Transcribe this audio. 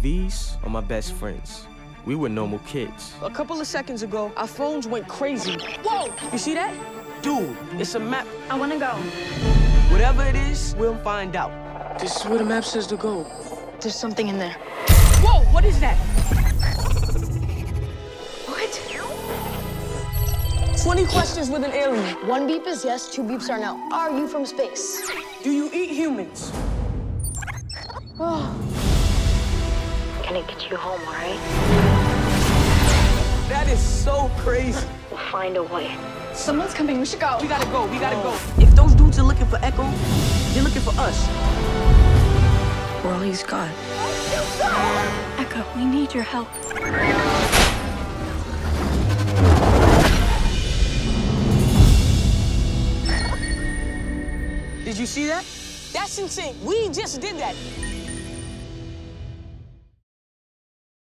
These are my best friends. We were normal kids. A couple of seconds ago, our phones went crazy. Whoa! You see that? Dude, it's a map. I want to go. Whatever it is, we'll find out. This is where the map says to go. There's something in there. Whoa, what is that? What? 20 questions with an alien. One beep is yes, two beeps are no. Are you from space? Do you eat humans? Oh. Gonna get you home, all right? That is so crazy. We'll find a way. Someone's coming. We should go. We gotta go, we gotta go. If those dudes are looking for Echo, they're looking for us. We're all he's got. Echo, we need your help. Did you see that? That's insane. We just did that.